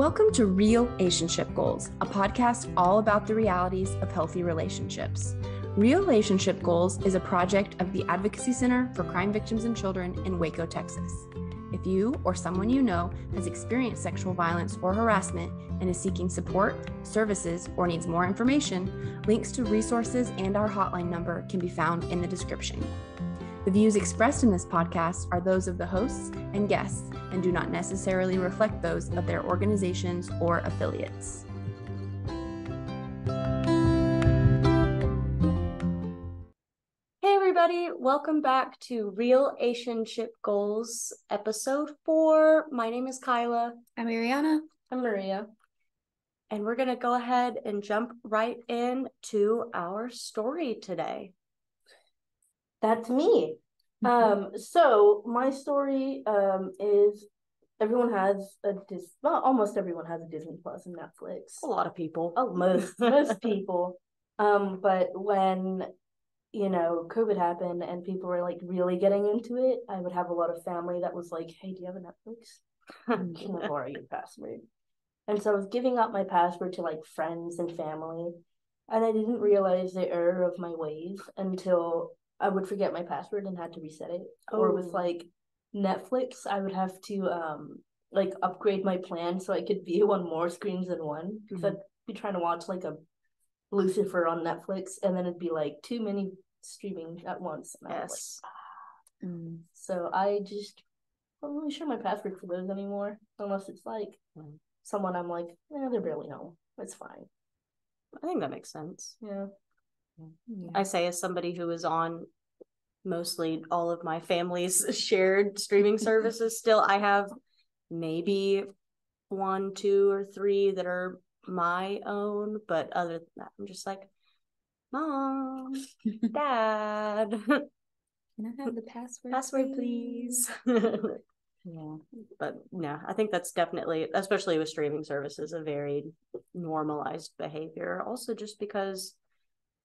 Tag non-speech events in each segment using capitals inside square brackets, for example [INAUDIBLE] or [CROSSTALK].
Welcome to Real Relationship Goals, a podcast all about the realities of healthy relationships. Real Relationship Goals is a project of the Advocacy Center for Crime Victims and Children in Waco, Texas. If you or someone you know has experienced sexual violence or harassment and is seeking support, services, or needs more information, links to resources and our hotline number can be found in the description. The views expressed in this podcast are those of the hosts and guests and do not necessarily reflect those of their organizations or affiliates. Hey, everybody, welcome back to Real Relationship Goals, episode four. My name is Kyla. I'm Ariana. I'm Maria. And we're going to go ahead and jump right in to our story today. That's me. Mm-hmm. Um, so my story um is everyone has a Dis well, almost everyone has a Disney Plus and Netflix. A lot of people. Oh, most most people. Um, but when you know COVID happened and people were like really getting into it, I would have a lot of family that was like, "Hey, do you have a Netflix? Can I borrow your password?" And so I was giving up my password to like friends and family, and I didn't realize the error of my ways until I would forget my password and had to reset it. Oh. Or with oh. like Netflix, I would have to um like upgrade my plan so I could view [LAUGHS] on more screens than one. Because mm-hmm. I'd be trying to watch like a Lucifer on Netflix, and then it'd be like too many streaming at once. Yes. Like, ah. mm. So I just I'm not really sure my password for those anymore, unless it's like mm. someone I'm like, eh, they're barely home. It's fine. I think that makes sense. Yeah. Yeah. I say as somebody who is on mostly all of my family's [LAUGHS] shared streaming [LAUGHS] services still I have maybe one, two or three that are my own, but other than that I'm just like mom, [LAUGHS] dad. Can I have the password? Password please. yeah. But yeah, I think that's definitely especially with streaming services a very normalized behavior. Also just because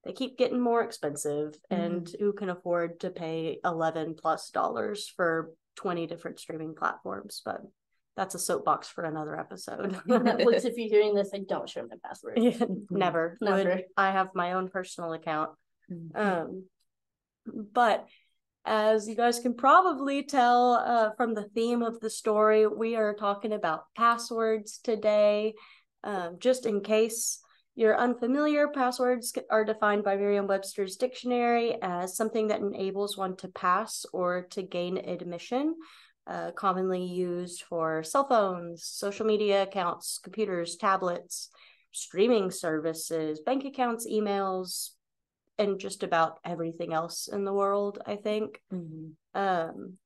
they keep getting more expensive mm-hmm. and who can afford to pay 11 plus dollars for 20 different streaming platforms? But that's a soapbox for another episode. [LAUGHS] Netflix [LAUGHS] if you're hearing this i don't share my password. Yeah, never. Never Would, i have my own personal account. Mm-hmm. um but as you guys can probably tell uh, from the theme of the story we are talking about passwords today. Um, just in case your unfamiliar passwords are defined by Merriam Webster's dictionary as something that enables one to pass or to gain admission, uh, commonly used for cell phones, social media accounts, computers, tablets, streaming services, bank accounts, emails, and just about everything else in the world, I think. Mm-hmm. Um,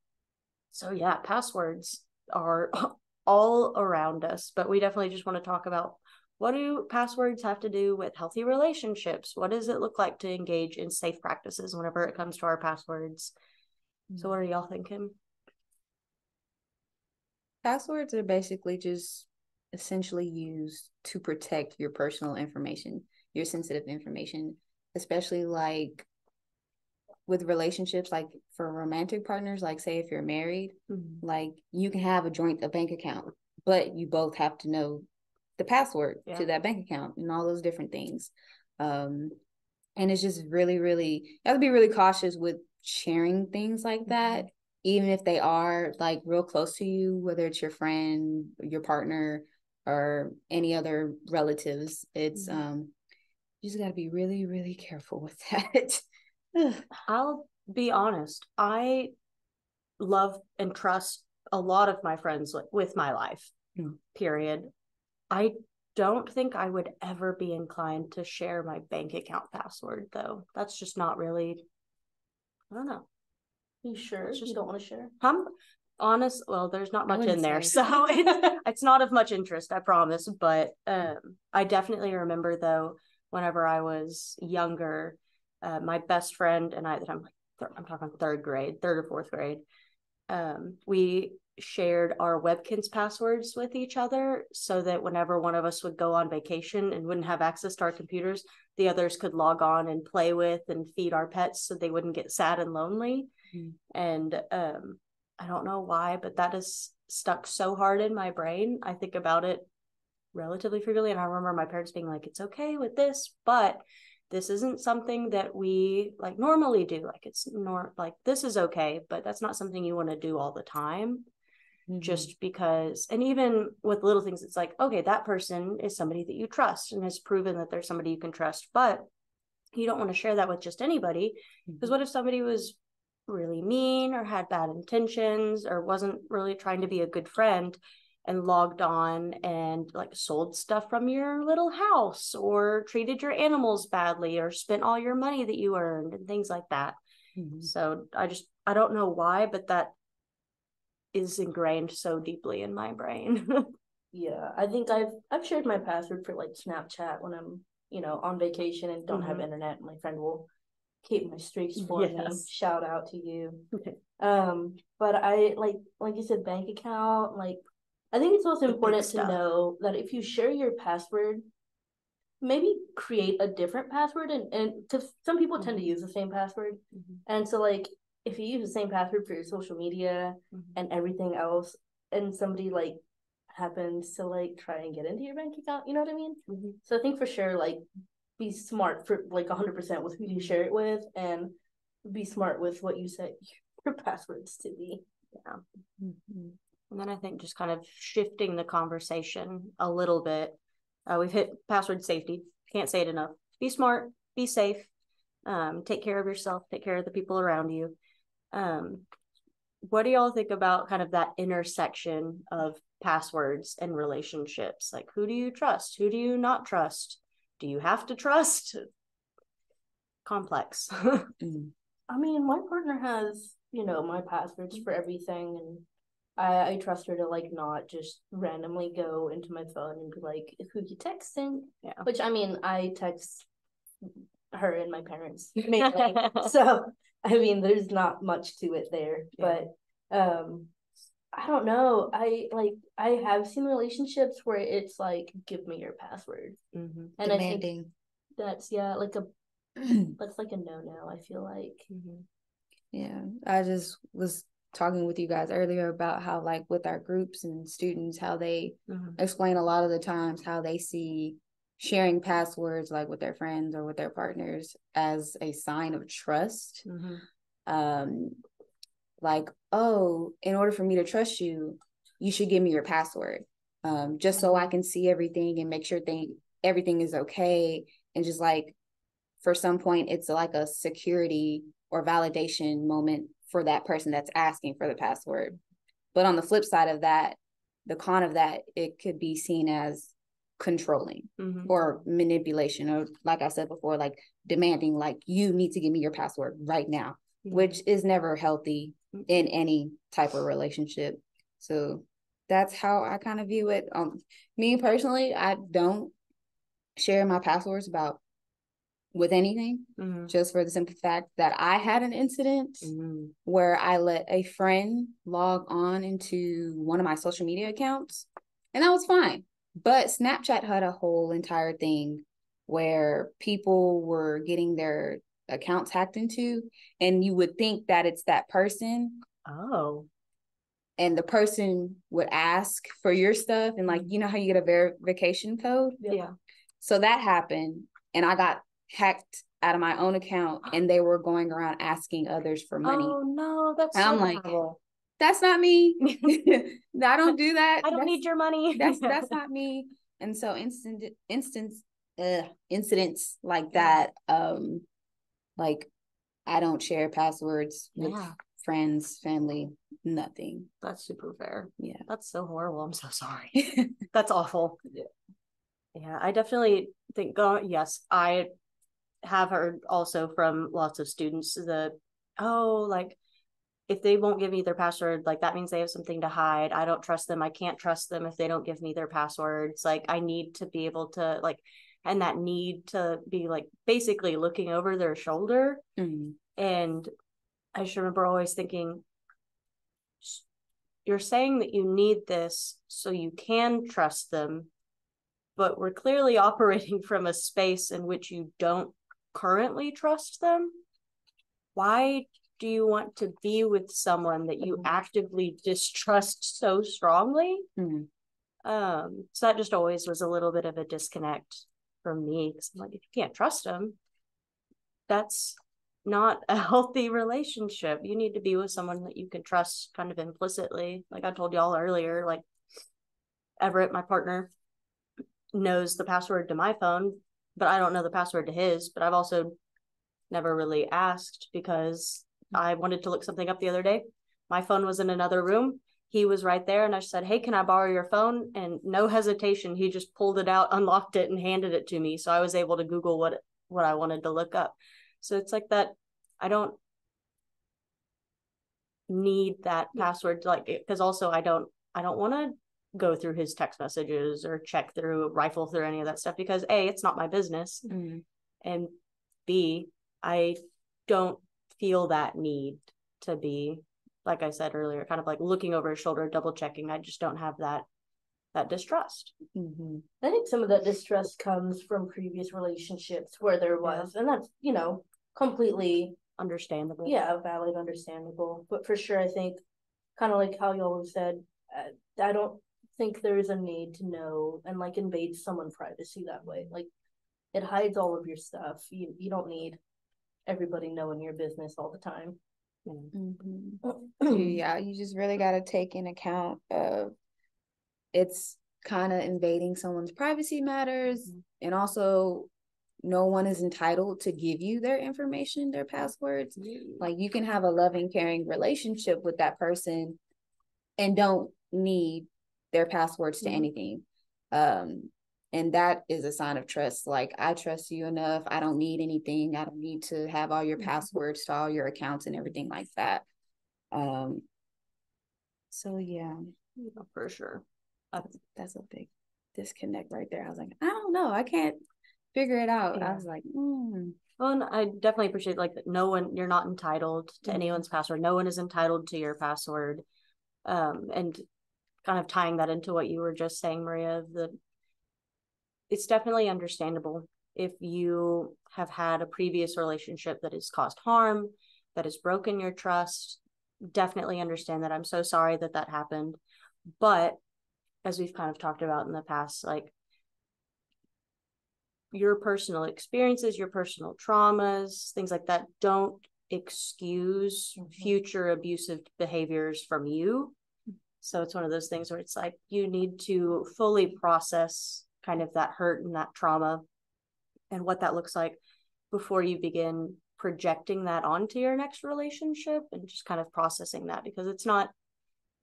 so, yeah, passwords are [LAUGHS] all around us, but we definitely just want to talk about what do passwords have to do with healthy relationships? What does it look like to engage in safe practices whenever it comes to our passwords? So, what are y'all thinking? Passwords are basically just essentially used to protect your personal information, your sensitive information, especially like with relationships, like for romantic partners, like say if you're married, mm-hmm. like you can have a joint a bank account, but you both have to know the password yeah. to that bank account and all those different things. Um, and it's just really, really, you have to be really cautious with sharing things like that, mm-hmm. even if they are like real close to you, whether it's your friend, your partner, or any other relatives. It's, mm-hmm. um, you just got to be really, really careful with [LAUGHS] that. I'll be honest. I love and trust a lot of my friends with my life, mm. period. I don't think I would ever be inclined to share my bank account password though. That's just not really I don't know. You sure? Just, you don't want to share? I'm honest. Well, there's not much in there, so [LAUGHS] it's, it's not of much interest, I promise. But um, I definitely remember though, whenever I was younger, uh, my best friend and I that I'm like th- I'm talking third grade, third or fourth grade. Um, we shared our Webkinz passwords with each other so that whenever one of us would go on vacation and wouldn't have access to our computers, the others could log on and play with and feed our pets so they wouldn't get sad and lonely. Mm-hmm. And um, I don't know why, but that is stuck so hard in my brain. I think about it relatively frequently. And I remember my parents being like, it's okay with this, but this isn't something that we like normally do. Like it's nor like this is okay, but that's not something you want to do all the time. Mm-hmm. Just because, and even with little things, it's like, okay, that person is somebody that you trust and has proven that there's somebody you can trust, but you don't want to share that with just anybody. Because mm-hmm. what if somebody was really mean or had bad intentions or wasn't really trying to be a good friend and logged on and like sold stuff from your little house or treated your animals badly or spent all your money that you earned and things like that. Mm-hmm. So I just I don't know why, but that is ingrained so deeply in my brain. [LAUGHS] yeah, I think I've I've shared my password for like Snapchat when I'm, you know, on vacation and don't mm-hmm. have internet. My friend will keep my streaks for yes. me. Shout out to you. um, but I like like you said, bank account, like I think it's also the important to know that if you share your password, maybe create a different password and and to some people mm-hmm. tend to mm-hmm. use the same password. Mm-hmm. And so like if you use the same password for your social media mm-hmm. and everything else and somebody like happens to like try and get into your bank account, you know what I mean? Mm-hmm. So I think for sure like be smart for like 100% with who you share it with and be smart with what you set [LAUGHS] your passwords to be. Yeah. Mm-hmm. And then I think just kind of shifting the conversation a little bit. Uh, we've hit password safety. Can't say it enough. Be smart, be safe, um, take care of yourself, take care of the people around you. Um, what do y'all think about kind of that intersection of passwords and relationships? Like, who do you trust? Who do you not trust? Do you have to trust? [LAUGHS] Complex. [LAUGHS] Mm. I mean, my partner has, you know, my passwords for everything and I, I trust her to like not just randomly go into my phone and be like, who you texting? Yeah. Which I mean, I text her and my parents [LAUGHS] mainly. so I mean there's not much to it there. Yeah. But um I don't know. I like I have seen relationships where it's like, give me your password. Mm-hmm. And Demanding. I think that's yeah, like a [CLEARS THROAT] that's like a no no, I feel like. Mm-hmm. Yeah. I just was talking with you guys earlier about how like with our groups and students how they mm-hmm. explain a lot of the times how they see sharing passwords like with their friends or with their partners as a sign of trust mm-hmm. um like oh in order for me to trust you you should give me your password um just so i can see everything and make sure thing everything is okay and just like for some point it's like a security or validation moment for that person that's asking for the password. But on the flip side of that, the con of that, it could be seen as controlling mm-hmm. or manipulation, or like I said before, like demanding, like, you need to give me your password right now, mm-hmm. which is never healthy in any type of relationship. So that's how I kind of view it. Um, me personally, I don't share my passwords about with anything, mm-hmm. just for the simple fact that I had an incident mm-hmm. where I let a friend log on into one of my social media accounts, and that was fine. But Snapchat had a whole entire thing where people were getting their accounts hacked into, and you would think that it's that person. Oh. And the person would ask for your stuff, and like, mm-hmm. you know how you get a verification code? Yeah. So that happened, and I got hacked out of my own account and they were going around asking others for money. Oh no, that's and so I'm like, horrible. That's not me. [LAUGHS] [LAUGHS] I don't do that. I don't that's, need your money. [LAUGHS] that's that's not me. And so instant instance uh, incidents like that, um, like I don't share passwords with yeah. friends, family, nothing. That's super fair. Yeah. That's so horrible. I'm so sorry. that's awful. Yeah. Yeah, I definitely think go yes, I have heard also from lots of students the oh like if they won't give me their password like that means they have something to hide. I don't trust them. I can't trust them if they don't give me their passwords. Like i need to be able to like and that need to be like basically looking over their shoulder. Mm-hmm. and i just remember always thinking you're saying that you need this so you can trust them but we're clearly [LAUGHS] operating from a space in which you don't currently trust them. Why do you want to be with someone that you mm-hmm. actively distrust so strongly mm-hmm. Um, so that just always was a little bit of a disconnect for me because I'm like, if you can't trust them, that's not a [LAUGHS] healthy relationship. You need to be with someone that you can trust kind of implicitly. Like I told y'all earlier, like Everett, my partner, knows the password to my phone, but I don't know the password to his. But I've also never really asked because I wanted to look something up the other day. My phone was in another room. He was right there, and I said, Hey, can I borrow your phone? And no hesitation, he just pulled it out, unlocked it, and handed it to me. So I was able to Google what what I wanted to look up. So it's like that. I don't need that password like because also I don't I don't want to go through his text messages or check through rifle through any of that stuff because a it's not my business Mm. and b I don't feel that need to be like I said earlier kind of like looking over his shoulder double checking I just don't have that that distrust Mhm. I think some of that distrust comes from previous relationships where there was, and that's you know completely understandable yeah valid, understandable. But for sure, I think kind of like how y'all have said, uh, I don't think there is a need to know and like invade someone's privacy that way. Like it hides all of your stuff. You you don't need everybody knowing your business all the time. Mhm. yeah, you just really got to take in account of it's kind of invading someone's privacy matters Mhm. and also no one is entitled to give you their information, their passwords. Like you can have a loving, caring relationship with that person and don't need their passwords to Mhm. anything. Um, and that is a sign of trust. Like I trust you enough. I don't need anything. I don't need to have all your Mhm. passwords to all your accounts and everything like that. Um, so yeah, Yeah, for sure that's a big disconnect right there. I was like, I don't know. I can't figure it out. I was like, mm. Well, and I definitely appreciate like no one you're not entitled to Mhm. anyone's password. No one is entitled to your password. Um, and kind of tying that into what you were just saying, Maria, the it's definitely understandable if you have had a previous relationship that has caused harm, that has broken your trust. Definitely understand that. I'm so sorry that that happened. But as we've kind of talked about in the past, like your personal experiences, your personal traumas, things like that don't excuse Mhm. future abusive behaviors from you. So it's one of those things where it's like you need to fully process kind of that hurt and that trauma and what that looks like before you begin projecting that onto your next relationship and just kind of processing that because it's not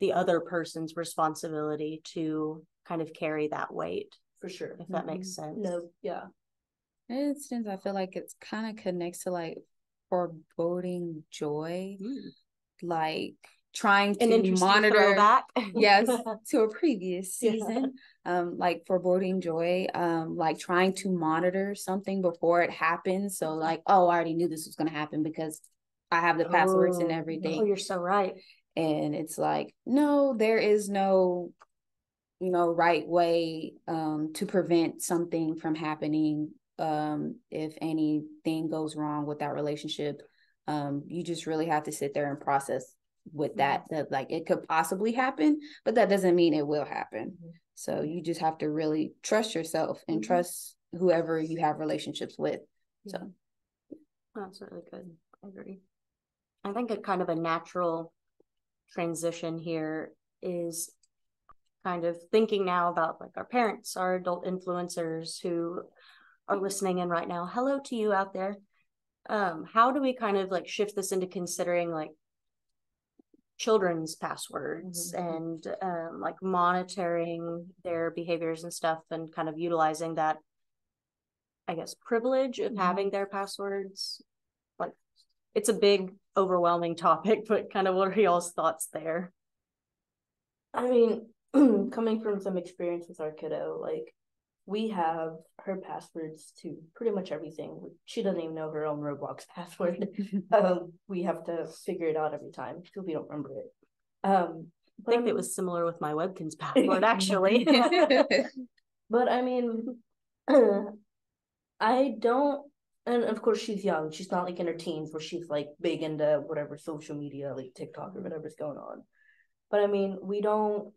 the other person's responsibility to kind of carry that weight for sure. if that makes sense No, yeah. In an instance, I feel like it's kind of connects to like foreboding joy, Mm. like trying an to monitor. throwback [LAUGHS] yes to a previous Yeah. season um like foreboding joy um like trying to monitor something before it happens so like oh i already knew this was going to happen because i have the passwords and Oh, everything oh you're so right and it's like no there is no you know right way um to prevent something from happening um if anything goes wrong with that relationship um you just really have to sit there and process with that that like it could possibly happen but that doesn't mean it will happen Mhm. so you just have to really trust yourself and Mhm. trust whoever you have relationships with so That's really good. I agree. I think a kind of a natural transition here is kind of thinking now about like our parents, our adult influencers who are listening in right now. Hello to you out there. Um, how do we kind of like shift this into considering like children's passwords Mhm. and um, like monitoring their behaviors and stuff and kind of utilizing that I guess privilege of Mhm. having their passwords. Like it's a big, overwhelming topic, but kind of what are y'all's thoughts there? I mean, [CLEARS THROAT] coming from some experience with our kiddo, like we have her passwords to pretty much everything. She doesn't even know her own Roblox [LAUGHS] password. [LAUGHS] um, we have to figure it out every time because we don't remember it. Um, I think it was similar with my Webkinz [LAUGHS] password, actually. But I mean, [CLEARS THROAT] I don't, and of course she's young. She's not like in her teens where she's like big into whatever social media, like TikTok or whatever's going on. But I mean, we don't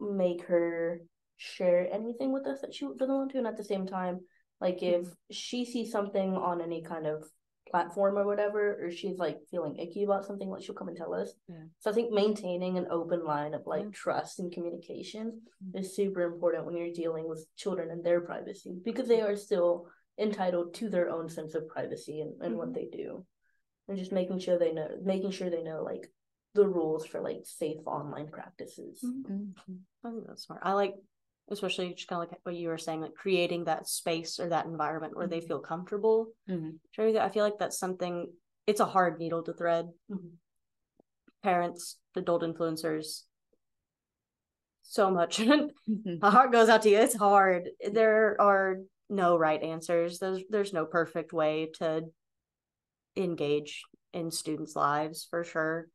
make her share anything with us that she doesn't want to, and at the same time, like if she sees something on any kind of platform or whatever, or she's like feeling icky about something, like she'll come and tell us. Yeah. So I think maintaining an open line of like Yeah. trust and communication Mhm. is super important when you're dealing with children and their privacy because they are still entitled to their own sense of privacy and, and what Mhm. they do. And just making sure they know making sure they know like the rules for like safe online practices. Mhm. Mhm. I think that's smart. I like, especially just kind of like what you were saying, like creating that space or that environment where they Mhm. feel comfortable. Mhm. I feel like that's something. It's a hard needle to thread. Mhm. Parents, adult influencers, so much. [LAUGHS] Mhm. My heart goes out to you. It's hard. There are no right answers. There's there's no perfect way to engage in students' lives for sure.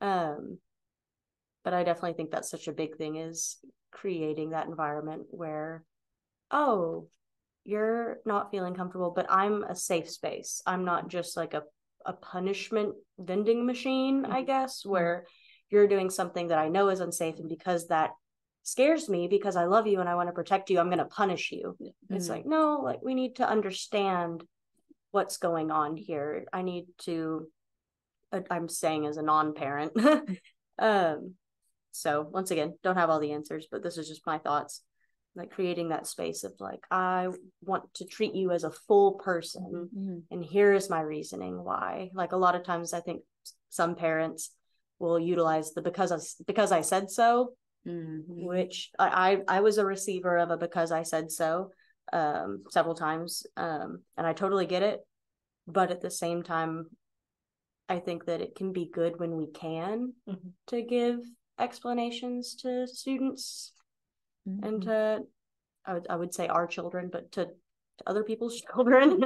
Um, but I definitely think that's such a big thing is creating that environment where, oh, you're not feeling comfortable, but I'm a safe space. I'm not just like a a punishment vending machine, I Mhm. guess, where you're doing something that I know is unsafe, and because that scares me, because I love you and I want to protect you, I'm going to punish you. It's Mhm. like, no, like we need to understand what's going on here. I need to, uh, I'm saying as a non parent. [LAUGHS] um, so once again, don't have all the answers, but this is just my thoughts. Like creating that space of like, I want to treat you as a full person, Mhm. and here is my reasoning why. Like a lot of times, I think some parents will utilize the because I because I said so Mhm. which I, I was a receiver of a because I said so um several times um and I totally get it but at the same time I think that it can be good when we can Mhm. to give explanations to students and Mhm. to I would, I would say our children but to, to other people's [LAUGHS] children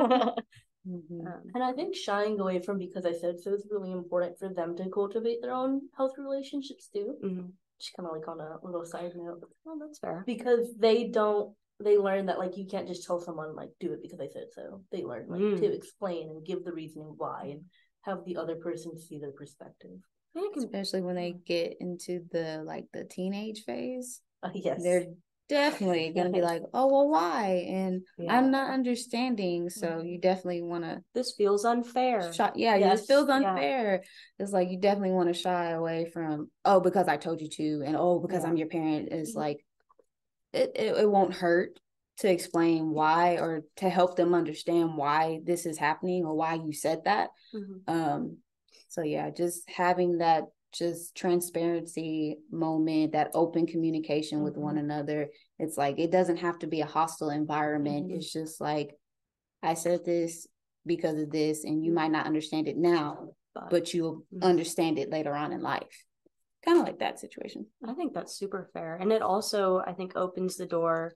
Mhm. um, And I think shying away from because I said so is really important for them to cultivate their own health relationships too. mhm. Just kind of like on a little side note. well that's fair because they don't they learn that like you can't just tell someone like do it because I said so. They learn like Mm. to explain and give the reasoning why and have the other person see their perspective. Yeah, Especially when they get into the like the teenage phase. Uh, yes. they're definitely gonna be like, [LAUGHS] oh well, why? And Yeah. I'm not understanding. So you definitely want to this feels unfair shy. Yeah, Yes, this feels yeah. unfair. It's like you definitely want to shy away from oh because I told you to, and oh because Yeah. I'm your parent. Is Mhm. like it, it it won't hurt to explain why or to help them understand why this is happening or why you said that. Mhm. Um, so yeah, just having that just transparency moment, that open communication with one another. It's like it doesn't have to be a hostile environment. Mhm. It's just like I said this because of this, and you might not understand it now, but, you'll Mhm. understand it later on in life. Kind of like that situation. I think that's super fair. And it also, I think, opens the door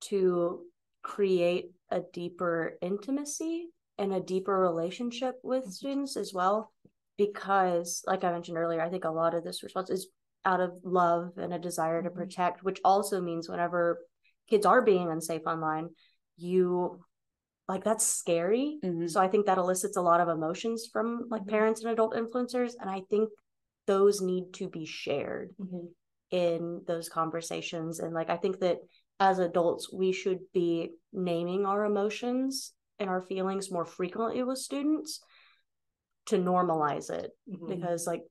to create a deeper intimacy and a deeper relationship with students as well. Because, like I mentioned earlier, I think a lot of this response is out of love and a desire to Mhm. protect, which also means whenever kids are being unsafe online, you like that's scary. Mhm. So I think that elicits a lot of emotions from like Mhm. parents and adult influencers. And I think those need to be shared Mhm. in those conversations and like i think that as adults we should be naming our emotions and our feelings more frequently with students to normalize it Mhm. because like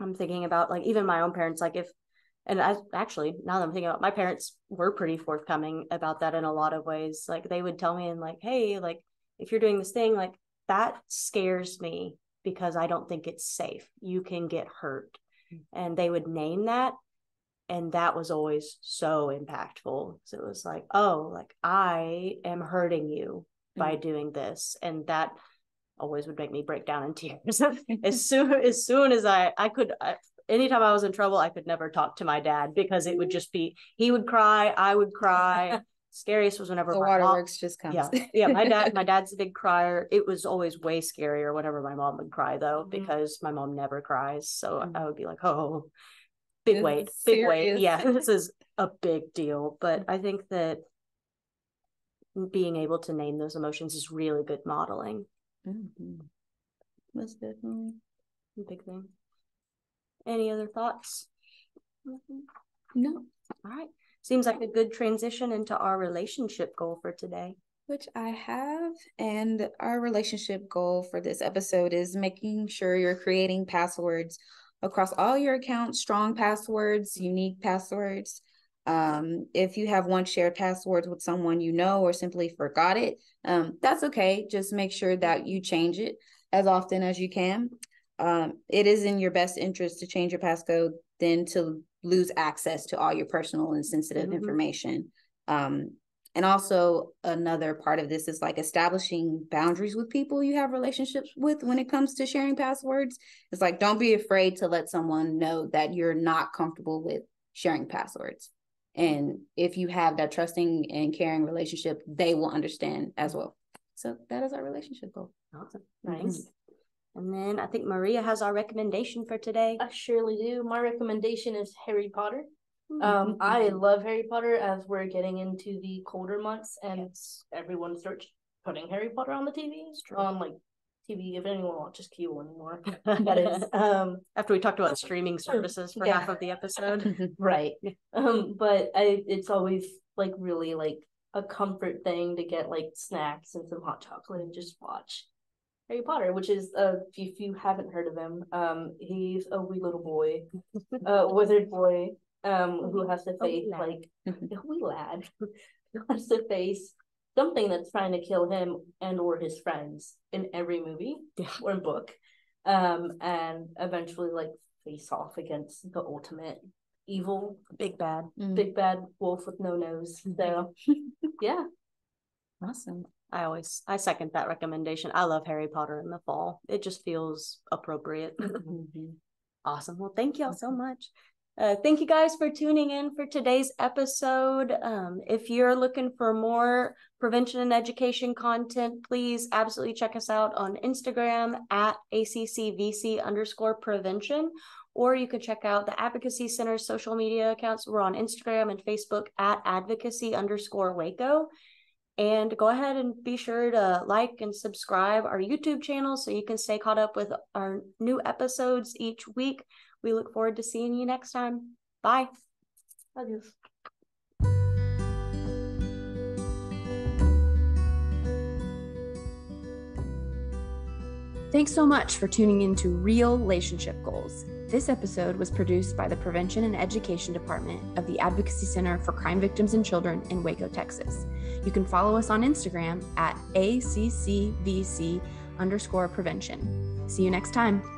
i'm thinking about like even my own parents like if and I actually now that I'm thinking about it, my parents were pretty forthcoming about that in a lot of ways. Like they would tell me and like, hey, like if you're doing this thing, like that scares me because I don't think it's safe. You can get hurt. And they would name that. And that was always so impactful. So it was like, oh, like I am hurting you by doing this. And that always would make me break down in [LAUGHS] tears. [LAUGHS] as soon as soon as I I could I, anytime I was in trouble, I could never talk to my dad because it would just be he would cry, I would cry. [LAUGHS] Scariest was whenever The waterworks just comes. yeah, yeah. My dad, my dad's a big crier. It was always way scarier whenever my mom would cry, though, Mhm. because my mom never cries. So Mhm. I would be like, "Oh, big This weight, big weight." Yeah, this is a big deal. But I think that being able to name those emotions is really good modeling. Mhm. Most definitely. A big thing. Any other thoughts? Mhm. No. All right. seems like a good transition into our relationship goal for today. Which I have. And our relationship goal for this episode is making sure you're creating passwords across all your accounts, strong passwords, unique passwords. Um, if you have one shared passwords with someone you know or simply forgot it, um, that's okay. Just make sure that you change it as often as you can. Um, it is in your best interest to change your passcode than to lose access to all your personal and sensitive mm-hmm. information. Um, and also another part of this is like establishing boundaries with people you have relationships with when it comes to sharing passwords. It's like don't be afraid to let someone know that you're not comfortable with sharing passwords. And if you have that trusting and caring relationship, they will understand as well. So that is our relationship goal. Awesome. Nice. Mm-hmm. And then I think Maria has our recommendation for today. I surely do. My recommendation is Harry Potter. Mm-hmm. Um, I love Harry Potter as we're getting into the colder months and yes. everyone starts putting Harry Potter on the TV on like TV if anyone watches cable anymore. [LAUGHS] [LAUGHS] that is um after we talked about streaming [LAUGHS] services for yeah. half of the episode. right. Um, but I it's always like really like a comfort thing to get like snacks and some hot chocolate and just watch Harry Potter, which is uh if you haven't heard of him, um he's a wee little boy, a wizard boy um who has to face like a wee lad who has to face something that's trying to kill him and or his friends in every movie yeah. or book um and eventually like face off against the ultimate evil big bad. Mm. big bad wolf with no nose. So [LAUGHS] yeah. Awesome. I always i second that recommendation. I love harry potter in the fall. It just feels appropriate. Mm-hmm. [LAUGHS] awesome. Well thank y'all so much uh, thank you guys for tuning in for today's episode. Um, if you're looking for more prevention and education content, please absolutely check us out on Instagram at ACCVC underscore prevention, or you can check out the Advocacy Center's social media accounts. We're on Instagram and Facebook at advocacy underscore Waco. And go ahead and be sure to like and subscribe our YouTube channel so you can stay caught up with our new episodes each week. We look forward to seeing you next time. Bye. Adios. Thanks so much for tuning in to Real Relationship Goals. This episode was produced by the Prevention and Education Department of the Advocacy Center for Crime Victims and Children in Waco, Texas. You can follow us on Instagram at ACCVC underscore prevention. See you next time.